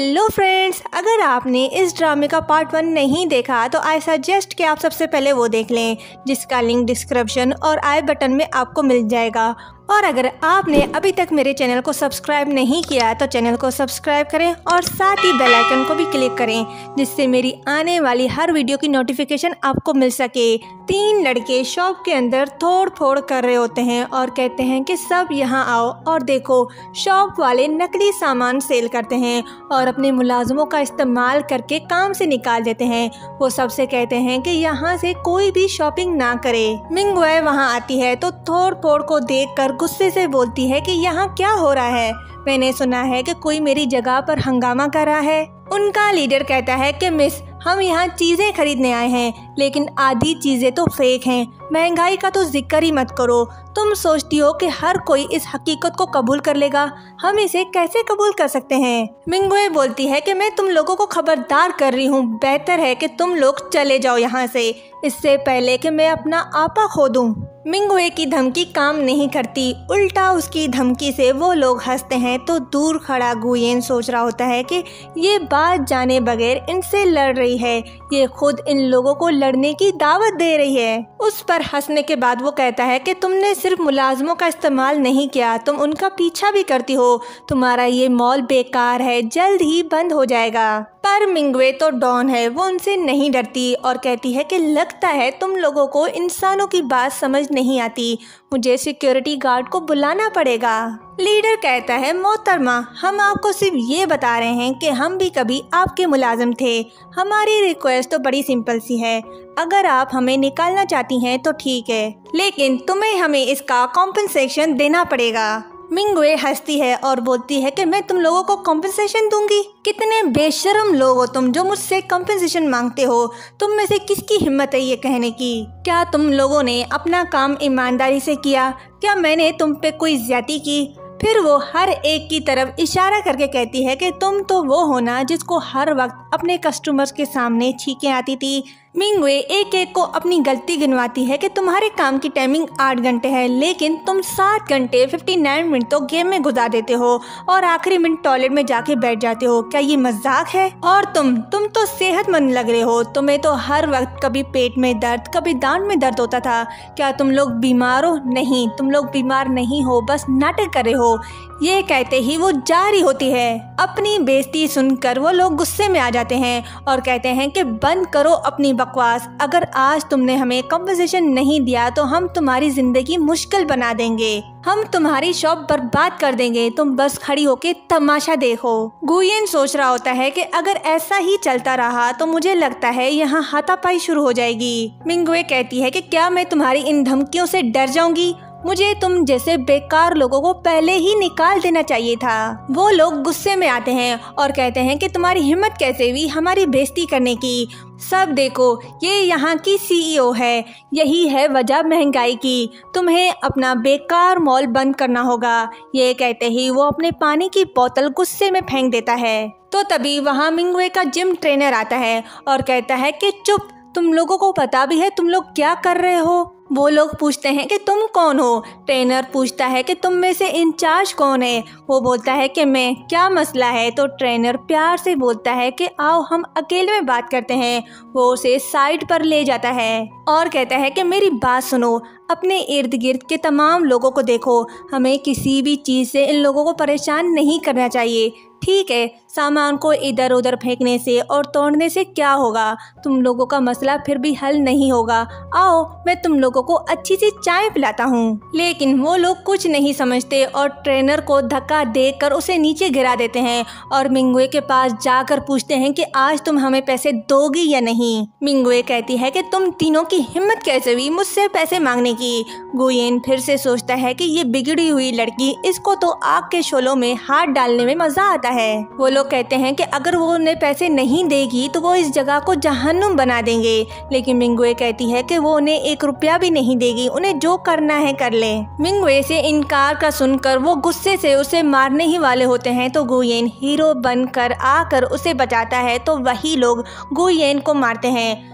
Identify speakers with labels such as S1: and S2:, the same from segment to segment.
S1: Hello friends अगर आपने इस ड्रामे का पार्ट वन नहीं देखा तो आई सजेस्ट कि आप सबसे पहले वो देख लें, जिसका लिंक डिस्क्रिप्शन और आई बटन में आपको मिल जाएगा। और अगर आपने अभी तक मेरे चैनल को सब्सक्राइब नहीं किया है तो चैनल को सब्सक्राइब करें और साथ ही बेल आइकन को भी क्लिक करें, जिससे मेरी आने वाली हर वीडियो की नोटिफिकेशन आपको मिल सके। तीन लड़के शॉप के अंदर थोड़ फोड़ कर रहे होते हैं और कहते हैं कि सब यहाँ आओ और देखो शॉप वाले नकली सामान सेल करते हैं और अपने मुलाजमों का इस्तेमाल करके काम से निकाल देते हैं। वो सबसे कहते हैं कि यहाँ से कोई भी शॉपिंग ना करे। मिंगवे वहाँ आती है तो थोड़ फोड़ को देख कर गुस्से से बोलती है कि यहाँ क्या हो रहा है? मैंने सुना है कि कोई मेरी जगह पर हंगामा कर रहा है। उनका लीडर कहता है कि, मिस, हम यहाँ चीज़ें खरीदने आए हैं, लेकिन आधी चीज़ें तो फेक हैं। महँगाई का तो ज़िक्र ही मत करो। तुम सोचती हो कि हर कोई इस हकीकत को कबूल कर लेगा। हम इसे कैसे कबूल कर सकते हैं? मिंगुए बोलती है कि, मैं तुम लोगों को खबरदार कर रही हूँ। बेहतर है कि तुम लोग चले जाओ यहाँ से। इससे पहले कि मैं अपना आपा खो दूँ। मिंगुए की धमकी काम नहीं करती। उल्टा उसकी धमकी से वो लोग हँसते हैं तो दूर खड़ा गुयेन सोच रहा होता है कि ये बात जाने बगैर इनसे लड़ रही है। ये खुद इन लोगों को लड़ने की दावत दे रही है। उस पर हंसने के बाद वो कहता है कि तुमने सिर्फ़ मुलाजमों का इस्तेमाल नहीं किया, तुम उनका पीछा भी करती हो। तुम्हारा ये मॉल बेकार है, जल्द ही बंद हो जाएगा। पर मिंगवे तो डॉन है, वो उनसे नहीं डरती और कहती है कि लगता है तुम लोगों को इंसानों की बात समझ नहीं आती। मुझे सिक्योरिटी गार्ड को बुलाना पड़ेगा। लीडर कहता है, मोहतरमा, हम आपको सिर्फ़ ये बता रहे हैं कि हम भी कभी आपके मुलाजिम थे। हमारी रिक्वेस्ट तो बड़ी सिंपल सी है। अगर आप हमें निकालना चाहती हैं तो ठीक है। लेकिन तुम्हें हमें इसका कॉम्पनसेशन देना पड़ेगा। मिंगवे हंसती है और बोलती है कि मैं तुम लोगों को कॉम्पनसेशन दूँगी। कितने बेशरम लोग हो तुम जो मुझसे कॉम्पनसेशन मांगते हो। तुम में से किसकी हिम्मत है ये कहने की? क्या तुम लोगों ने अपना काम ईमानदारी से किया? क्या मैंने तुम पे कोई ज़्यादा की? फिर वो हर एक की तरफ़ इशारा करके कहती है कि तुम तो वो होना जिसको हर वक्त अपने कस्टमर्स के सामने छीके आती थी। मिंगवे एक एक को अपनी गलती गिनवाती है कि तुम्हारे काम की टाइमिंग आठ घंटे है, लेकिन तुम सात घंटे फिफ्टी नाइन मिनट तो गेम में गुजार देते हो और आखिरी मिनट टॉयलेट में जाके बैठ जाते हो। क्या ये मज़ाक है? और तुम तुम तो सेहतमंद लग रहे हो। तुम्हें तो हर वक्त कभी पेट में दर्द, कभी दांत में दर्द होता था। क्या तुम लोग बीमार हो? नहीं, तुम लोग बीमार नहीं हो, बस नाटक कर रहे हो। ये कहते ही वो जारी होती है। अपनी बेइज्जती सुनकर वो लोग गुस्से में आ जाते हैं और कहते हैं कि बंद करो अपनी बकवास, अगर आज तुमने हमें कम्पोजिशन नहीं दिया तो हम तुम्हारी ज़िंदगी मुश्किल बना देंगे। हम तुम्हारी शॉप बर्बाद कर देंगे। तुम बस खड़ी होके तमाशा देखो। गुयन सोच रहा होता है कि अगर ऐसा ही चलता रहा तो मुझे लगता है यहाँ हाथापाई शुरू हो जाएगी। मिंगुए कहती है कि क्या मैं तुम्हारी इन धमकियों से डर जाऊँगी? मुझे तुम जैसे बेकार लोगों को पहले ही निकाल देना चाहिए था। वो लोग गुस्से में आते हैं और कहते हैं कि तुम्हारी हिम्मत कैसे हुई हमारी बेइज्जती करने की। सब देखो, ये यहाँ की सीईओ है। यही है वजह महँगाई की। तुम्हें अपना बेकार मॉल बंद करना होगा। ये कहते ही वो अपने पानी की बोतल गुस्से में फेंक देता है। तो तभी वहाँ मिंगवे का जिम ट्रेनर आता है और कहता है कि, चुप, तुम लोगों को पता भी है तुम लोग क्या कर रहे हो? वो लोग पूछते हैं कि तुम कौन हो? ट्रेनर पूछता है कि तुम में से इंचार्ज कौन है? वो बोलता है कि मैं, क्या मसला है? तो ट्रेनर प्यार से बोलता है कि आओ, हम अकेले में बात करते हैं। वो उसे साइड पर ले जाता है और कहता है कि मेरी बात सुनो, अपने इर्द गिर्द के तमाम लोगों को देखो। हमें किसी भी चीज़ से इन लोगों को परेशान नहीं करना चाहिए। ठीक है, सामान को इधर उधर फेंकने से और तोड़ने से क्या होगा? तुम लोगों का मसला फिर भी हल नहीं होगा। आओ, मैं तुम लोगों को अच्छी सी चाय पिलाता हूँ। लेकिन वो लोग कुछ नहीं समझते और ट्रेनर को धक्का देकर उसे नीचे गिरा देते हैं और मिंगुए के पास जाकर पूछते हैं कि आज तुम हमें पैसे दोगी या नहीं। मिंगुए कहती है कि तुम तीनों की हिम्मत कैसे हुई मुझसे पैसे मांगने की? गुयेन फिर से सोचता है कि ये बिगड़ी हुई लड़की इसको तो आग के शोलों में हाथ डालने में मज़ा आता है। वो लोग कहते हैं कि अगर वो उन्हें पैसे नहीं देगी तो वो इस जगह को जहन्नुम बना देंगे। लेकिन मिंगुए कहती है कि वो उन्हें एक रुपया भी नहीं देगी, उन्हें जो करना है कर ले। मिंगुए से इनकार का सुनकर, वो गुस्से से उसे मारने ही वाले होते हैं। तो गुयेन हीरो बनकर आकर उसे बचाता है तो वही लोग गुयेन को मारते हैं।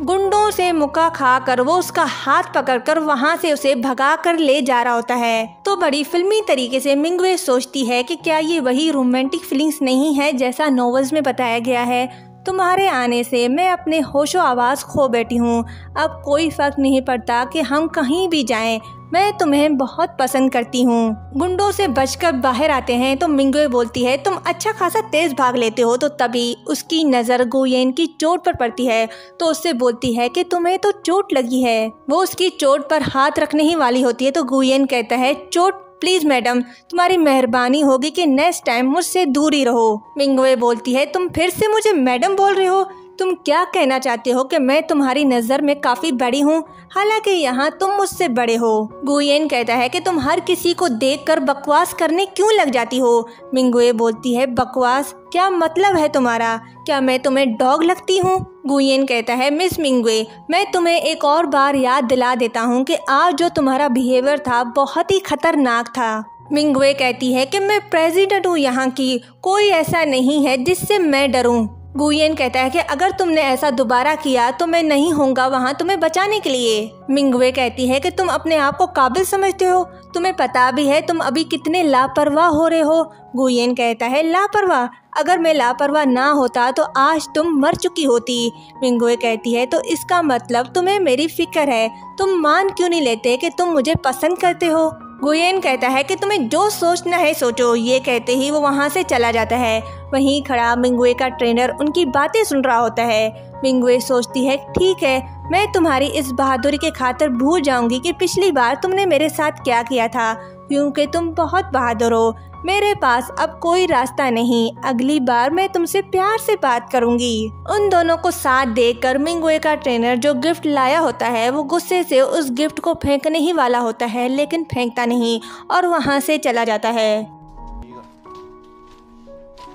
S1: गुंडों से मुका खाकर, वो उसका हाथ पकड़कर वहाँ से उसे भगा कर ले जा रहा होता है। तो बड़ी फिल्मी तरीके से मिंगवे सोचती है कि क्या ये वही रोमांटिक फीलिंग्स नहीं है, जैसा नॉवेल्स में बताया गया है। तुम्हारे आने से मैं अपने होशो आवाज़ खो बैठी हूँ। अब कोई फ़र्क नहीं पड़ता कि हम कहीं भी जाएँ। मैं तुम्हें बहुत पसंद करती हूँ। गुंडों से बचकर बाहर आते हैं तो मिंगुए बोलती है, तुम अच्छा खासा तेज भाग लेते हो तो तभी उसकी नज़र गुयेन की चोट पर पड़ती है। तो उससे बोलती है कि, तुम्हें तो चोट लगी है। वो उसकी चोट पर हाथ रखने ही वाली होती है तो गुयेन कहता है, चोट प्लीज़ मैडम, तुम्हारी मेहरबानी होगी कि नेक्स्ट टाइम मुझसे दूर ही रहो। मिंगवे बोलती है, तुम फिर से मुझे मैडम बोल रहे हो? तुम क्या कहना चाहते हो कि मैं तुम्हारी नज़र में काफ़ी बड़ी हूँ? हालाँकि यहाँ तुम मुझसे बड़े हो। गुयेन कहता है कि तुम हर किसी को देखकर बकवास करने क्यों लग जाती हो? मिंगुए बोलती है, बकवास? क्या मतलब है तुम्हारा? क्या मैं तुम्हें डॉग लगती हूँ? गुयेन कहता है, मिस मिंगुए मैं तुम्हें एक और बार याद दिला देता हूँ कि आज जो तुम्हारा बिहेवियर था, बहुत ही खतरनाक था। मिंगवे कहती है कि मैं प्रेसिडेंट हूँ यहाँ की, कोई ऐसा नहीं है जिससे मैं डरूं। गुयन कहता है कि अगर तुमने ऐसा दोबारा किया तो मैं नहीं होऊँगा वहाँ तुम्हें बचाने के लिए। मिंगवे कहती है कि तुम अपने आप को काबिल समझते हो। तुम्हें पता भी है तुम अभी कितने लापरवाह हो रहे हो। गुयन कहता है, लापरवाह अगर मैं लापरवाह ना होता तो आज तुम मर चुकी होती। मिंगवे कहती है तो इसका मतलब तुम्हें मेरी फ़िक्र है। तुम मान क्यों नहीं लेते कि तुम मुझे पसंद करते हो? गुयेन कहता है कि तुम्हें जो सोचना है सोचो। ये कहते ही वो वहाँ से चला जाता है। वहीं खड़ा मिंगुए का ट्रेनर उनकी बातें सुन रहा होता है। मिंगुए सोचती है, ठीक है, मैं तुम्हारी इस बहादुरी के खातर भूल जाऊँगी कि पिछली बार तुमने मेरे साथ क्या किया था। क्योंकि तुम बहुत बहादुर हो। मेरे पास अब कोई रास्ता नहीं। अगली बार मैं तुमसे प्यार से बात करूँगी। उन दोनों को साथ देख कर मिंगुए का ट्रेनर जो गिफ्ट लाया होता है, वो गुस्से से उस गिफ्ट को फेंकने ही वाला होता है, लेकिन फेंकता नहीं और वहाँ से चला जाता है।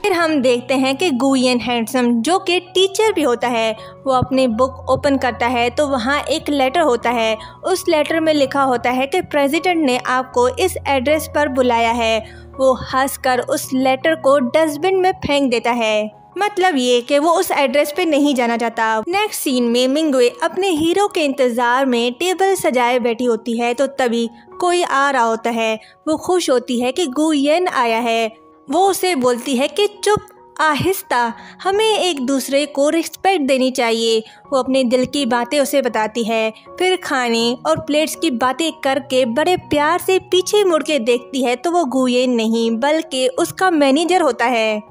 S1: फिर हम देखते हैं कि गुयन हैंडसम, जो कि टीचर भी होता है, वो अपनी बुक ओपन करता है तो वहाँ एक लेटर होता है। उस लेटर में लिखा होता है कि प्रेसिडेंट ने आपको इस एड्रेस पर बुलाया है। वो हंसकर उस लेटर को डस्टबिन में फेंक देता है। मतलब ये कि वो उस एड्रेस पे नहीं जाना चाहता नेक्स्ट सीन में मिंगवे अपने हीरो के इंतज़ार में टेबल सजाए बैठी होती है तो तभी कोई आ रहा होता है। वो खुश होती है कि गुयन आया है। वो उसे बोलती है कि चुप, आहिस्ता, हमें एक दूसरे को रिस्पेक्ट देनी चाहिए। वो अपने दिल की बातें उसे बताती है। फिर खाने और प्लेट्स की बातें करके बड़े प्यार से पीछे मुड़ के देखती है तो वो गुए नहीं, बल्कि उसका मैनेजर होता है।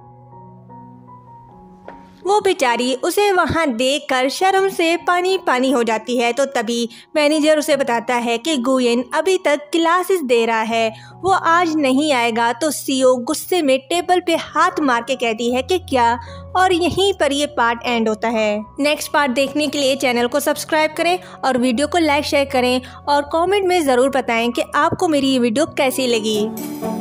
S1: वो बेचारी उसे वहाँ देखकर शर्म से पानी पानी हो जाती है। तो तभी मैनेजर उसे बताता है कि गुयन अभी तक क्लासेस दे रहा है। वो आज नहीं आएगा तो सीओ गुस्से में टेबल पे हाथ मार के कहती है कि क्या? और यहीं पर ये पार्ट एंड होता है। नेक्स्ट पार्ट देखने के लिए चैनल को सब्सक्राइब करें और वीडियो को लाइक, शेयर करें और कमेंट में ज़रूर बताएँ कि आपको मेरी ये वीडियो कैसी लगी।